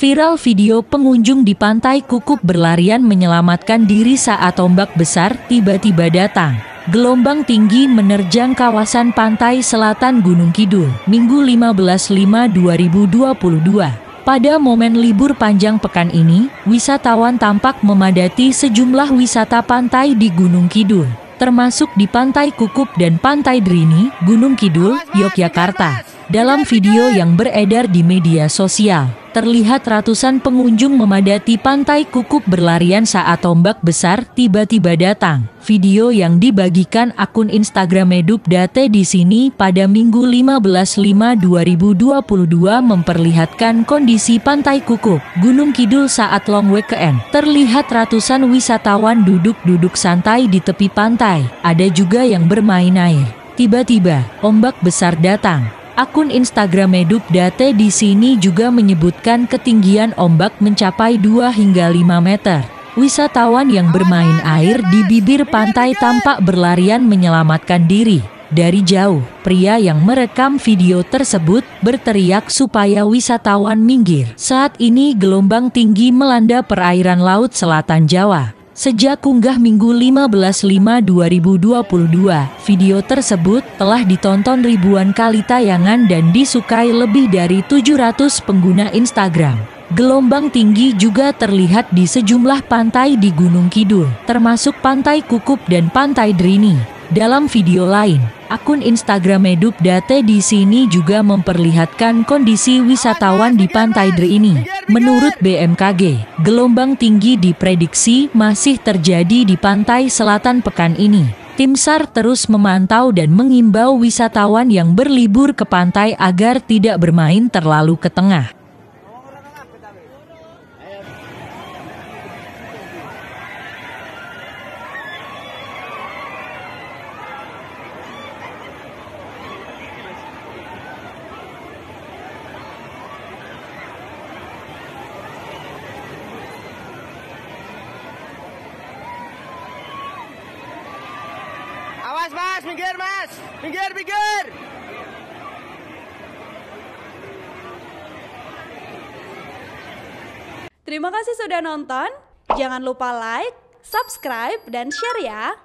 Viral video pengunjung di pantai Kukup berlarian menyelamatkan diri saat ombak besar tiba-tiba datang. Gelombang tinggi menerjang kawasan pantai selatan Gunung Kidul, Minggu 15 5 2022. Pada momen libur panjang pekan ini, wisatawan tampak memadati sejumlah wisata pantai di Gunung Kidul, termasuk di Pantai Kukup dan Pantai Drini, Gunung Kidul, Yogyakarta. Dalam video yang beredar di media sosial, terlihat ratusan pengunjung memadati pantai kukup berlarian saat ombak besar tiba-tiba datang. Video yang dibagikan akun Instagram Medupdate di sini pada Minggu 15/5/2022 memperlihatkan kondisi pantai kukup, Gunung Kidul saat long weekend. Terlihat ratusan wisatawan duduk-duduk santai di tepi pantai. Ada juga yang bermain air. Tiba-tiba, ombak besar datang. Akun Instagram Medupdate di sini juga menyebutkan ketinggian ombak mencapai 2 hingga 5 meter. Wisatawan yang bermain air di bibir pantai tampak berlarian menyelamatkan diri. Dari jauh, pria yang merekam video tersebut berteriak supaya wisatawan minggir. Saat ini gelombang tinggi melanda perairan Laut Selatan Jawa. Sejak unggah Minggu 15/5/2022, video tersebut telah ditonton ribuan kali tayangan dan disukai lebih dari 700 pengguna Instagram. Gelombang tinggi juga terlihat di sejumlah pantai di Gunung Kidul, termasuk Pantai Kukup dan Pantai Drini. Dalam video lain, akun Instagram Medupdate di sini juga memperlihatkan kondisi wisatawan di Pantai Dre ini. Menurut BMKG, gelombang tinggi diprediksi masih terjadi di pantai selatan pekan ini. Tim SAR terus memantau dan mengimbau wisatawan yang berlibur ke pantai agar tidak bermain terlalu ke tengah. Awas mas, minggir mas, minggir, minggir. Terima kasih sudah nonton. Jangan lupa like, subscribe, dan share ya.